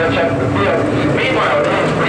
catch up the field. Meanwhile,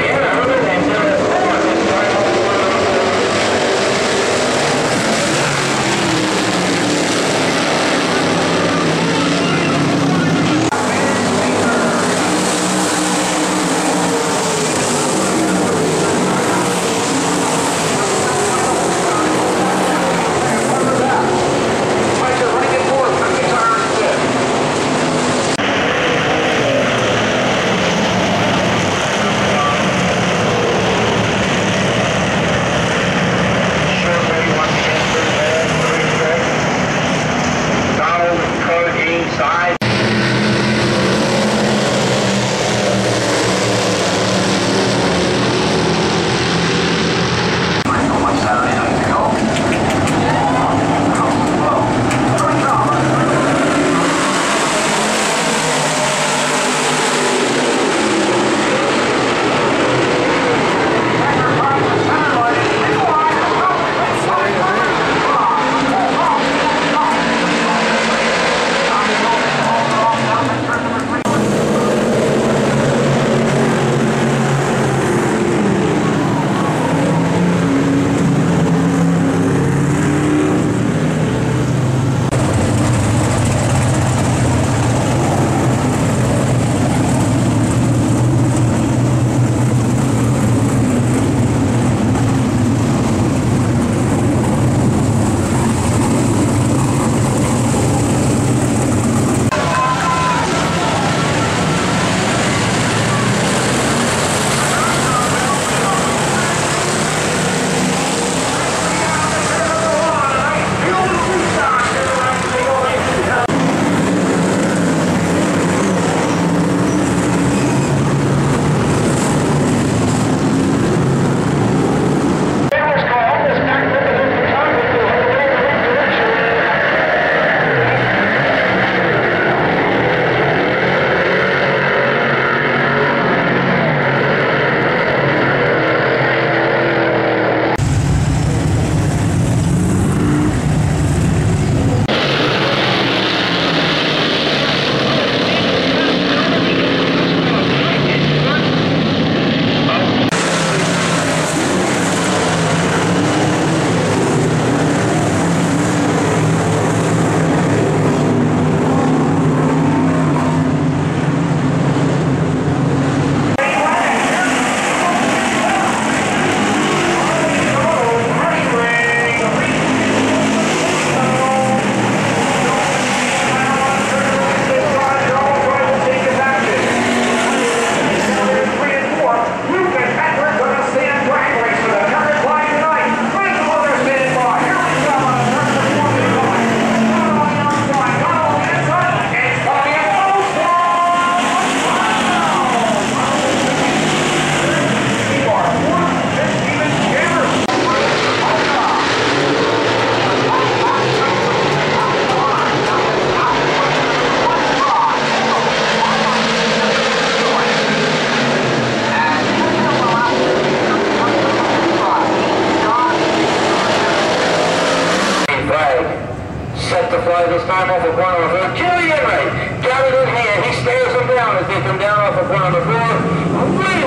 System down off of 404.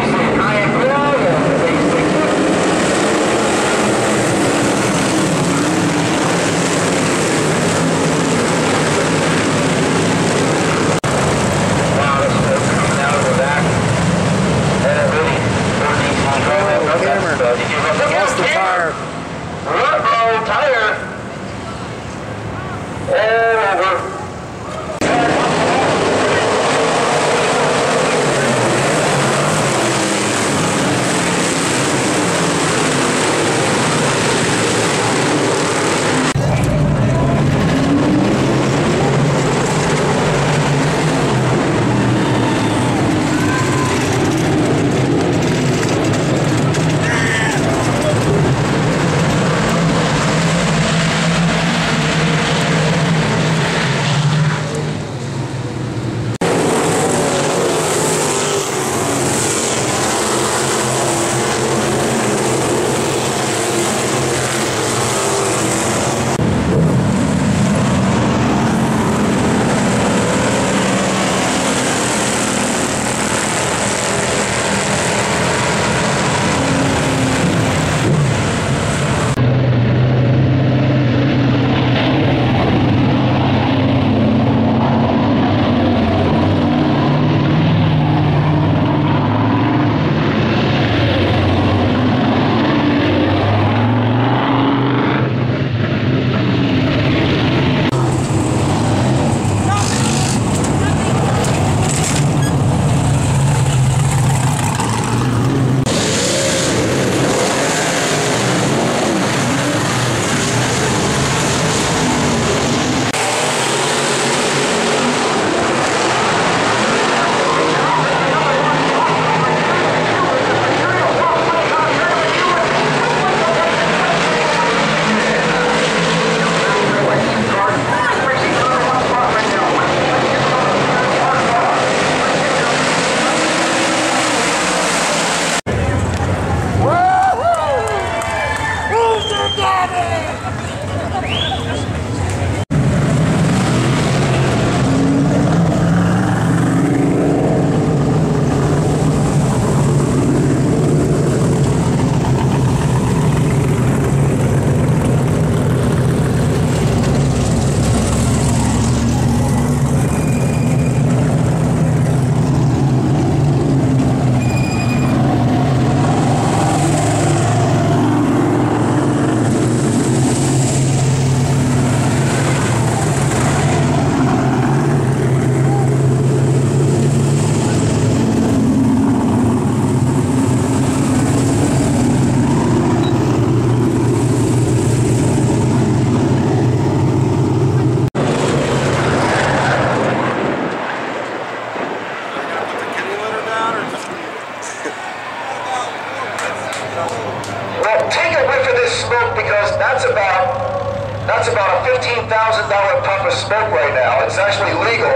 Smoke because that's about that's about a fifteen thousand dollar puff of smoke right now. It's actually legal,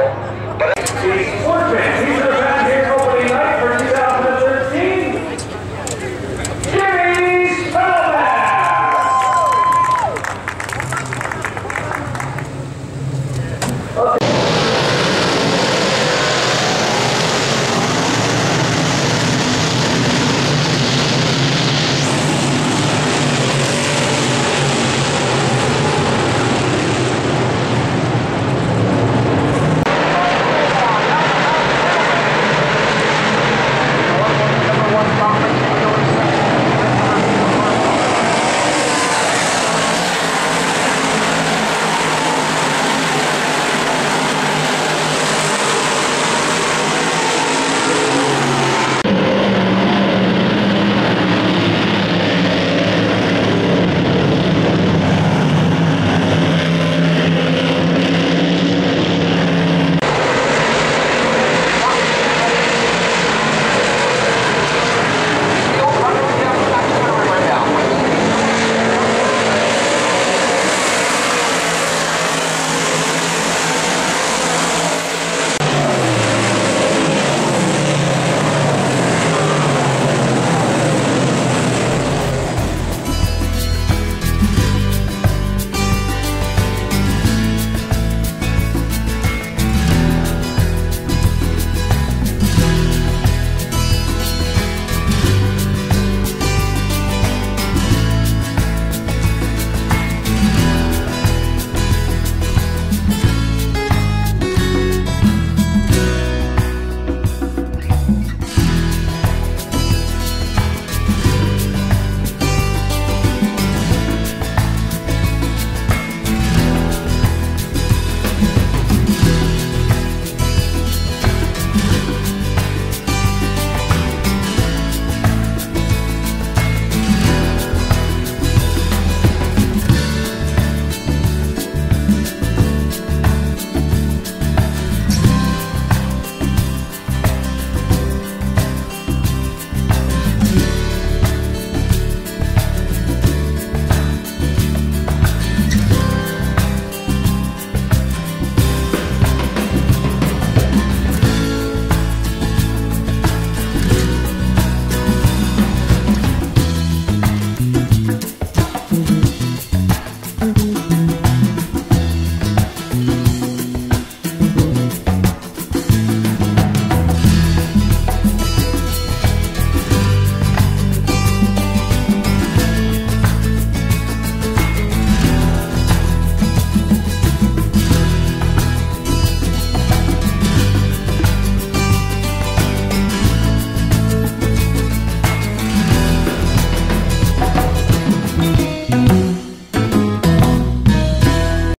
but.